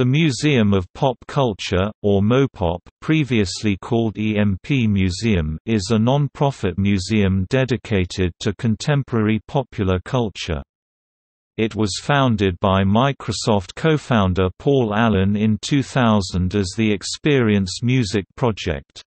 The Museum of Pop Culture, or MoPop previously called EMP Museum is a non-profit museum dedicated to contemporary popular culture. It was founded by Microsoft co-founder Paul Allen in 2000 as the Experience Music Project.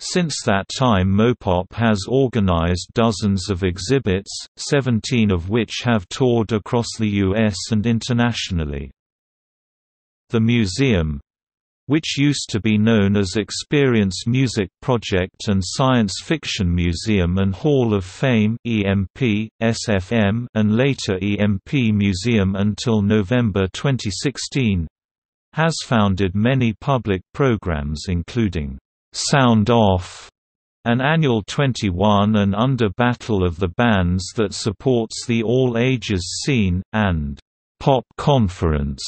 Since that time Mopop has organized dozens of exhibits, 17 of which have toured across the US and internationally. The museum, which used to be known as Experience Music Project and Science Fiction Museum and Hall of Fame EMP, SFM and later EMP Museum until November 2016, has founded many public programs including Sound Off, an annual 21 and under Battle of the Bands that supports the all-ages scene, and Pop Conference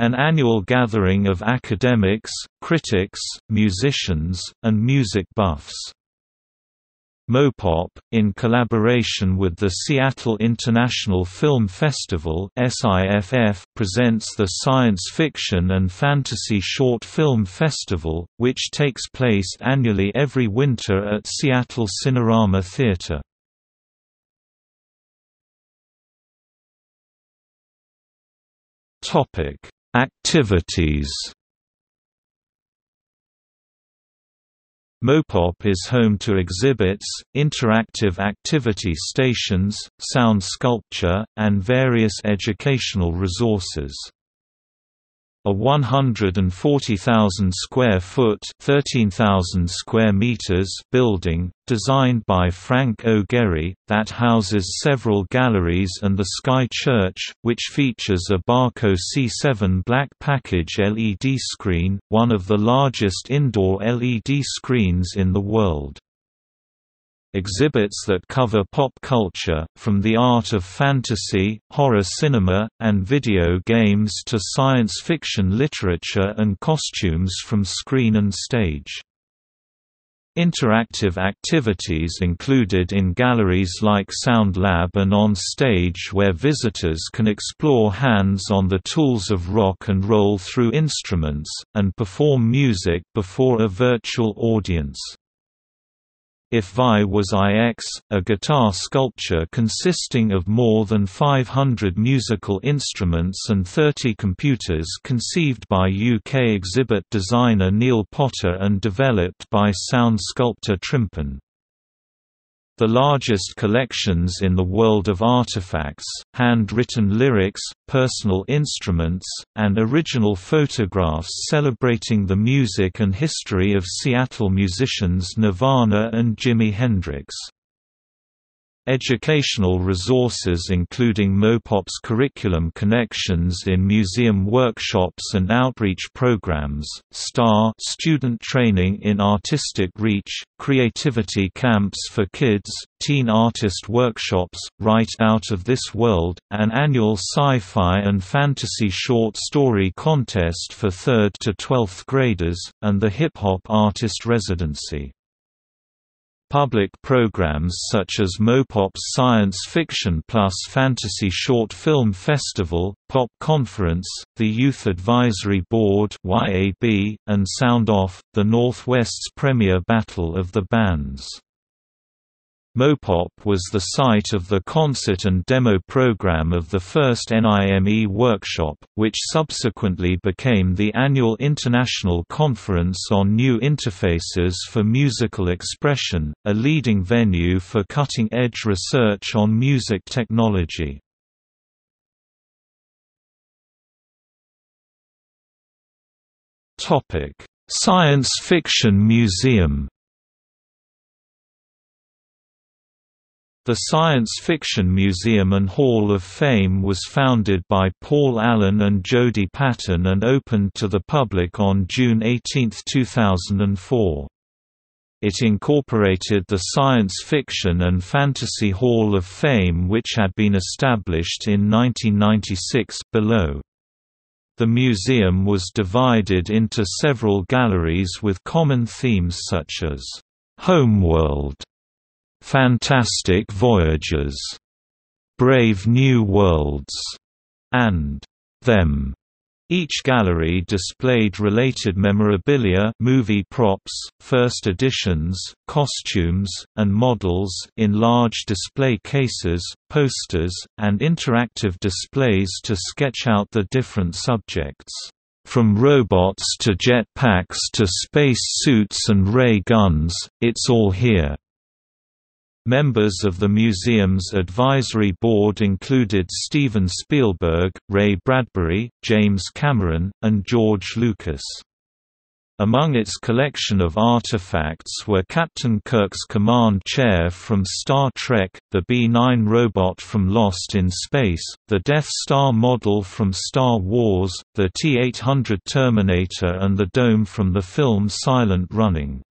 an annual gathering of academics, critics, musicians, and music buffs. Mopop, in collaboration with the Seattle International Film Festival presents the Science Fiction and Fantasy Short Film Festival, which takes place annually every winter at Seattle Cinerama Theater. Activities Mopop is home to exhibits, interactive activity stations, sound sculpture, and various educational resources. A 140,000 square foot (13,000 square meters) building, designed by Frank O. Gehry, that houses several galleries and the Sky Church, which features a Barco C7 black package LED screen, one of the largest indoor LED screens in the world. Exhibits that cover pop culture, from the art of fantasy, horror cinema, and video games to science fiction literature and costumes from screen and stage. Interactive activities included in galleries like Sound Lab and on stage where visitors can explore hands on the tools of rock and roll through instruments, and perform music before a virtual audience. If Vi was IX, a guitar sculpture consisting of more than 500 musical instruments and 30 computers conceived by UK exhibit designer Neil Potter and developed by sound sculptor Trimpin the largest collections in the world of artifacts, handwritten lyrics, personal instruments, and original photographs celebrating the music and history of Seattle musicians Nirvana and Jimi Hendrix. Educational resources including MoPop's curriculum connections in museum workshops and outreach programs, STAR student training in artistic reach, creativity camps for kids, teen artist workshops, Write Out of This World, an annual sci-fi and fantasy short story contest for 3rd to 12th graders, and the Hip Hop Artist Residency. Public programs such as Mopop's Science Fiction Plus Fantasy Short Film Festival, Pop Conference, the Youth Advisory Board and Sound Off, the Northwest's premier Battle of the Bands. Mopop was the site of the concert and demo program of the first NIME workshop, which subsequently became the annual International Conference on New Interfaces for Musical Expression, a leading venue for cutting-edge research on music technology. Science Fiction Museum The Science Fiction Museum and Hall of Fame was founded by Paul Allen and Jody Patton and opened to the public on June 18, 2004. It incorporated the Science Fiction and Fantasy Hall of Fame which had been established in 1996 below. The museum was divided into several galleries with common themes such as Homeworld Fantastic Voyages, Brave New Worlds, and Them. Each gallery displayed related memorabilia movie props, first editions, costumes, and models in large display cases, posters, and interactive displays to sketch out the different subjects. From robots to jetpacks to space suits and ray guns, it's all here. Members of the museum's advisory board included Steven Spielberg, Ray Bradbury, James Cameron, and George Lucas. Among its collection of artifacts were Captain Kirk's command chair from Star Trek, the B-9 robot from Lost in Space, the Death Star model from Star Wars, the T-800 Terminator and the dome from the film Silent Running.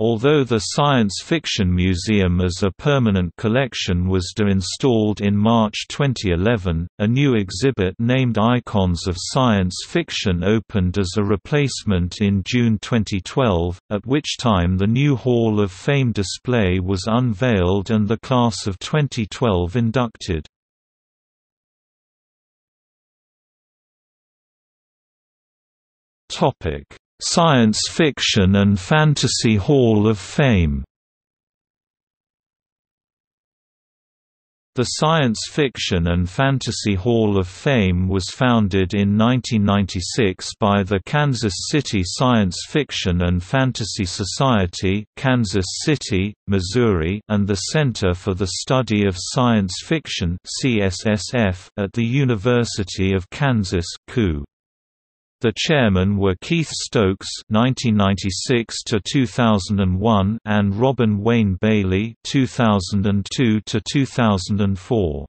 Although the Science Fiction Museum as a permanent collection was de-installed in March 2011, a new exhibit named Icons of Science Fiction opened as a replacement in June 2012, at which time the new Hall of Fame display was unveiled and the class of 2012 inducted. Topic Science Fiction and Fantasy Hall of Fame The Science Fiction and Fantasy Hall of Fame was founded in 1996 by the Kansas City Science Fiction and Fantasy Society Kansas City, Missouri and the Center for the Study of Science Fiction at the University of Kansas KU. The chairmen were Keith Stokes (1996–2001) and Robin Wayne Bailey (2002–2004).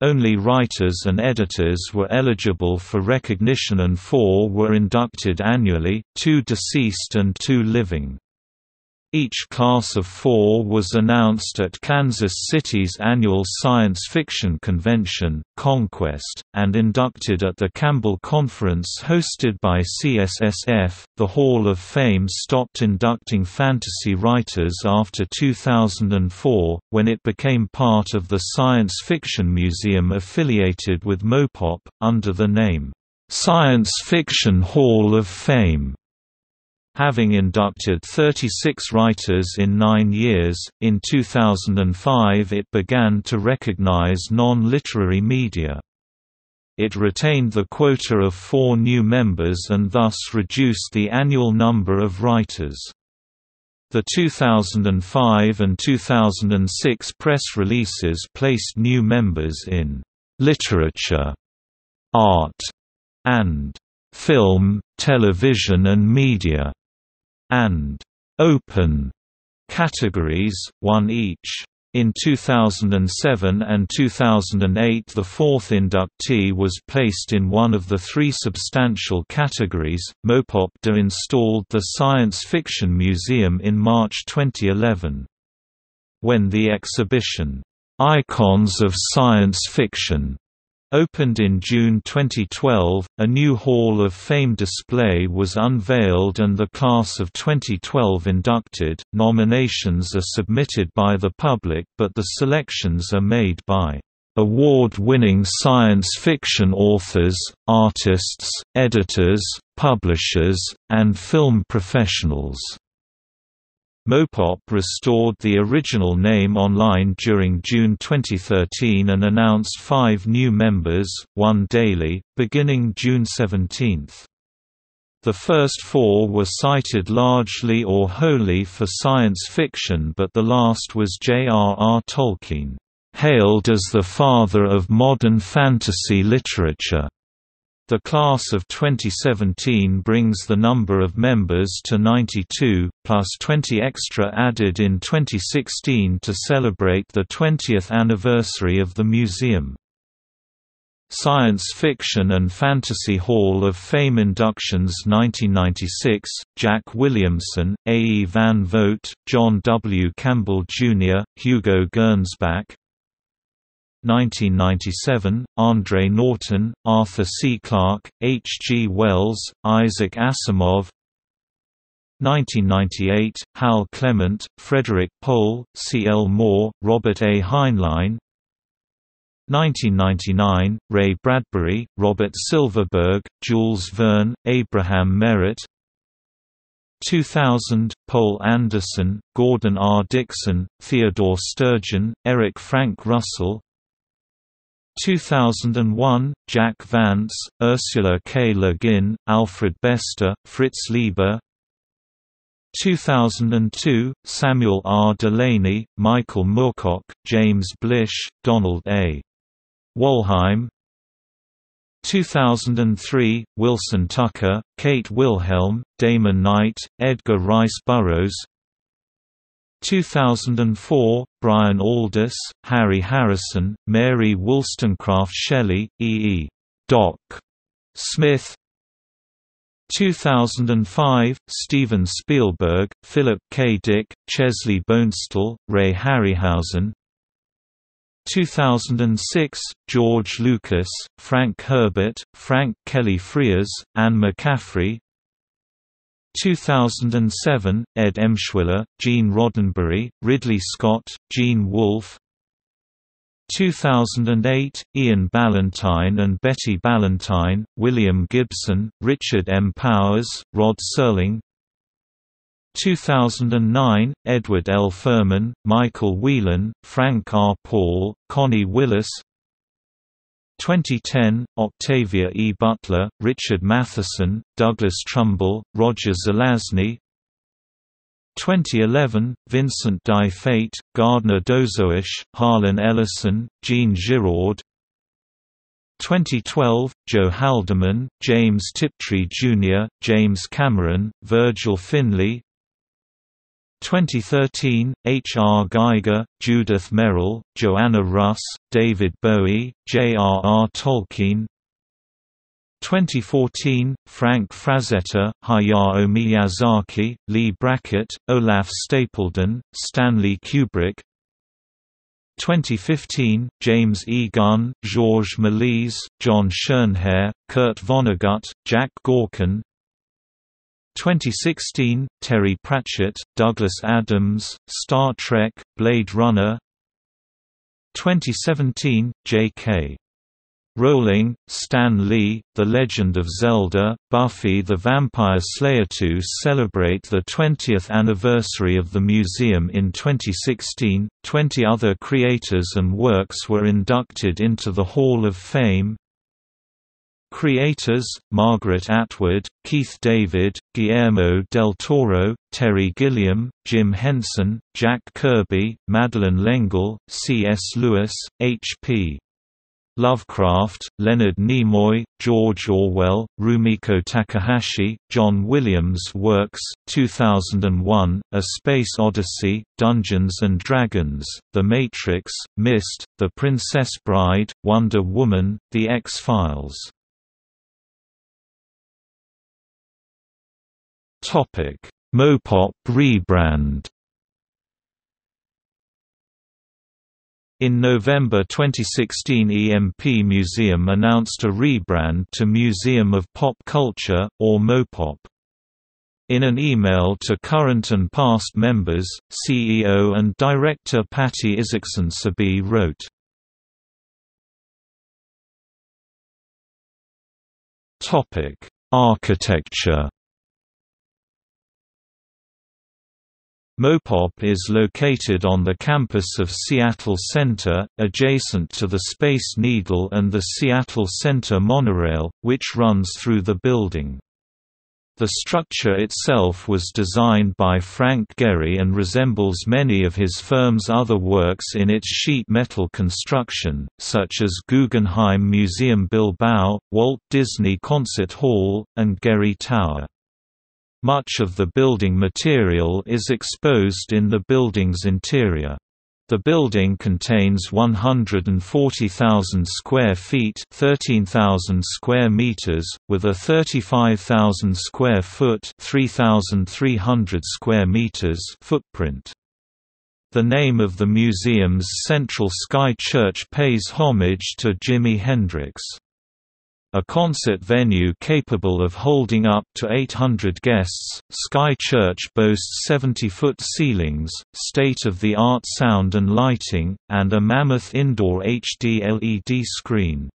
Only writers and editors were eligible for recognition and four were inducted annually, two deceased and two living. Each class of four was announced at Kansas City's annual science fiction convention, Conquest, and inducted at the Campbell Conference hosted by CSSF. The Hall of Fame stopped inducting fantasy writers after 2004, when it became part of the Science Fiction Museum affiliated with Mopop, under the name, Science Fiction Hall of Fame. Having inducted 36 writers in nine years, in 2005 it began to recognize non-literary media. It retained the quota of four new members and thus reduced the annual number of writers. The 2005 and 2006 press releases placed new members in literature, art, and film, television and media and open categories, one each. In 2007 and 2008 the fourth inductee was placed in one of the three substantial categories. Mopop de-installed the Science Fiction Museum in March 2011. When the exhibition, "'Icons of Science Fiction' Opened in June 2012, a new Hall of Fame display was unveiled and the class of 2012 inducted. Nominations are submitted by the public, but the selections are made by award-winning science fiction authors, artists, editors, publishers, and film professionals. Mopop restored the original name online during June 2013 and announced five new members, one daily, beginning June 17. The first four were cited largely or wholly for science fiction but the last was J.R.R. Tolkien, "...hailed as the father of modern fantasy literature." The class of 2017 brings the number of members to 92, plus 20 extra added in 2016 to celebrate the 20th anniversary of the museum. Science Fiction and Fantasy Hall of Fame inductions 1996, Jack Williamson, A. E. Van Vogt, John W. Campbell, Jr., Hugo Gernsback, 1997, Andre Norton, Arthur C. Clarke, H. G. Wells, Isaac Asimov 1998, Hal Clement, Frederik Pohl, C. L. Moore, Robert A. Heinlein 1999, Ray Bradbury, Robert Silverberg, Jules Verne, Abraham Merritt 2000, Poul Anderson, Gordon R. Dickson, Theodore Sturgeon, Eric Frank Russell 2001, Jack Vance, Ursula K. Le Guin, Alfred Bester, Fritz Leiber 2002, Samuel R. Delany, Michael Moorcock, James Blish, Donald A. Wollheim 2003, Wilson Tucker, Kate Wilhelm, Damon Knight, Edgar Rice Burroughs 2004, Brian Aldiss, Harry Harrison, Mary Wollstonecraft Shelley, E. E. Doc. Smith 2005, Steven Spielberg, Philip K. Dick, Chesley Bonestell, Ray Harryhausen 2006, George Lucas, Frank Herbert, Frank Kelly Freas, Anne McCaffrey 2007, Ed Emshwiller, Gene Roddenberry, Ridley Scott, Gene Wolfe 2008, Ian Ballantine and Betty Ballantine, William Gibson, Richard M. Powers, Rod Serling 2009, Edward L. Ferman, Michael Whelan, Frank R. Paul, Connie Willis 2010, Octavia E. Butler, Richard Matheson, Douglas Trumbull, Roger Zelazny 2011, Vincent Di Fate, Gardner Dozois, Harlan Ellison, Jean Giraud 2012, Joe Haldeman, James Tiptree Jr., James Cameron, Virgil Finlay 2013, H. R. Giger, Judith Merril, Joanna Russ, David Bowie, J. R. R. Tolkien 2014, Frank Frazetta, Hayao Miyazaki, Leigh Brackett, Olaf Stapledon, Stanley Kubrick 2015, James E. Gunn, Georges Méliès, John Schoenherr, Kurt Vonnegut, Jack Gaughan 2016, Terry Pratchett, Douglas Adams, Star Trek, Blade Runner 2017, J.K. Rowling, Stan Lee, The Legend of Zelda, Buffy the Vampire Slayer to celebrate the 20th anniversary of the museum in 2016. Twenty other creators and works were inducted into the Hall of Fame, Creators, Margaret Atwood, Keith David, Guillermo del Toro, Terry Gilliam, Jim Henson, Jack Kirby, Madeleine L'Engle, C.S. Lewis, H.P. Lovecraft, Leonard Nimoy, George Orwell, Rumiko Takahashi, John Williams Works, 2001, A Space Odyssey, Dungeons & Dragons, The Matrix, Myst, The Princess Bride, Wonder Woman, The X-Files Topic: Mopop rebrand. In November 2016 EMP Museum announced a rebrand to Museum of Pop Culture, or Mopop. In an email to current and past members, CEO and director Patty Isaacson Sabi wrote, Architecture Mopop is located on the campus of Seattle Center, adjacent to the Space Needle and the Seattle Center monorail, which runs through the building. The structure itself was designed by Frank Gehry and resembles many of his firm's other works in its sheet metal construction, such as Guggenheim Museum Bilbao, Walt Disney Concert Hall, and Gehry Tower. Much of the building material is exposed in the building's interior. The building contains 140,000 square feet, 13,000 square meters, with a 35,000 square foot, 3,300 square meters footprint. The name of the museum's Central Sky Church pays homage to Jimi Hendrix. A concert venue capable of holding up to 800 guests, Sky Church boasts 70-foot ceilings, state-of-the-art sound and lighting, and a mammoth indoor HD LED screen.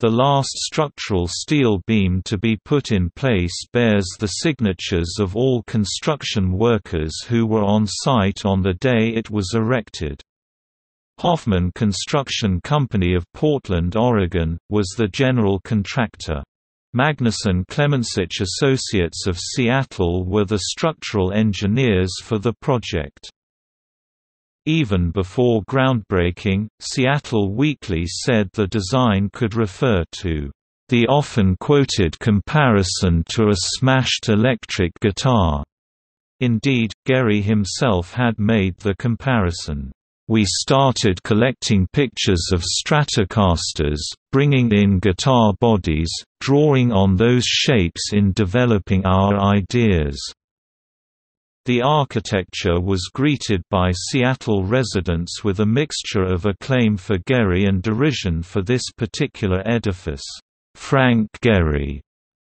The last structural steel beam to be put in place bears the signatures of all construction workers who were on site on the day it was erected. Hoffman Construction Company of Portland, Oregon, was the general contractor. Magnusson Klemencic Associates of Seattle were the structural engineers for the project. Even before groundbreaking, Seattle Weekly said the design could refer to the often quoted comparison to a smashed electric guitar. Indeed, Gehry himself had made the comparison. We started collecting pictures of Stratocasters, bringing in guitar bodies, drawing on those shapes in developing our ideas. The architecture was greeted by Seattle residents with a mixture of acclaim for Gehry and derision for this particular edifice. Frank Gehry,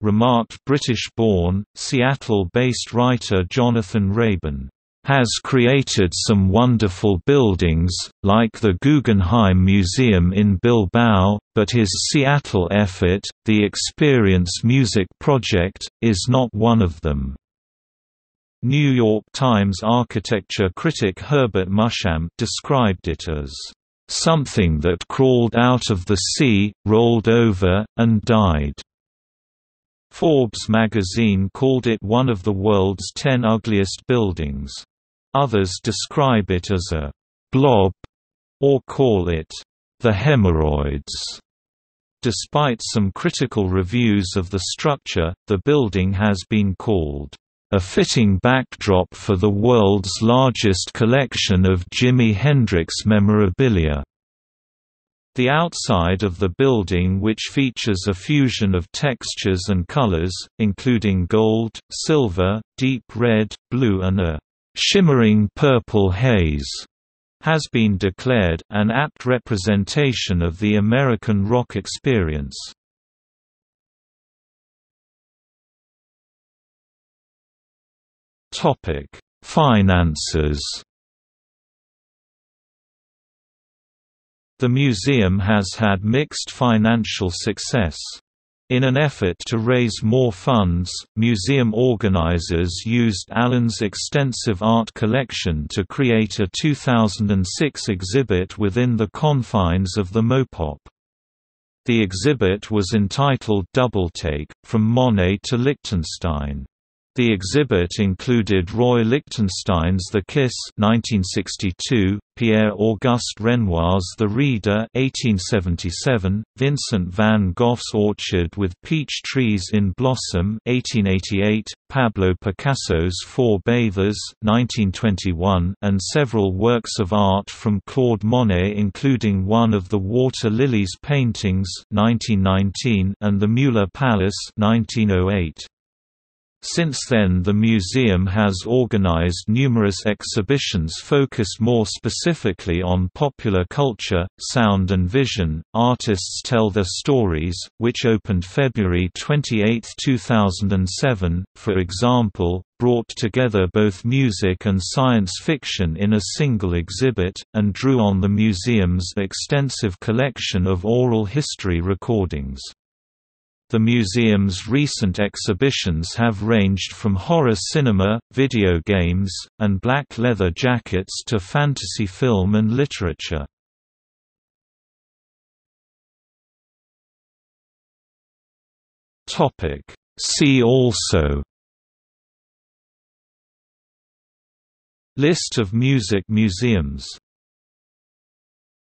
remarked British-born, Seattle-based writer Jonathan Raban has created some wonderful buildings, like the Guggenheim Museum in Bilbao, but his Seattle effort, the Experience Music Project, is not one of them. New York Times architecture critic Herbert Muschamp described it as something that crawled out of the sea, rolled over, and died. Forbes magazine called it one of the world's ten ugliest buildings. Others describe it as a blob or call it the hemorrhoids. Despite some critical reviews of the structure, the building has been called a fitting backdrop for the world's largest collection of Jimi Hendrix memorabilia. The outside of the building which features a fusion of textures and colors, including gold, silver, deep red, blue and a shimmering purple haze has been declared an apt representation of the American rock experience. Finances. The museum has had mixed financial success. In an effort to raise more funds, museum organizers used Allen's extensive art collection to create a 2006 exhibit within the confines of the Mopop. The exhibit was entitled Doubletake, From Monet to Lichtenstein. The exhibit included Roy Lichtenstein's The Kiss 1962, Pierre-Auguste Renoir's The Reader 1877, Vincent van Gogh's Orchard with Peach Trees in Blossom 1888, Pablo Picasso's Four Bathers 1921, and several works of art from Claude Monet including one of the Water Lilies paintings 1919 and the Mueller Palace 1908. Since then the museum has organized numerous exhibitions focused more specifically on popular culture, sound and vision. Artists Tell Their Stories, which opened February 28, 2007, for example, brought together both music and science fiction in a single exhibit, and drew on the museum's extensive collection of oral history recordings. The museum's recent exhibitions have ranged from horror cinema, video games, and black leather jackets to fantasy film and literature. See also List of music museums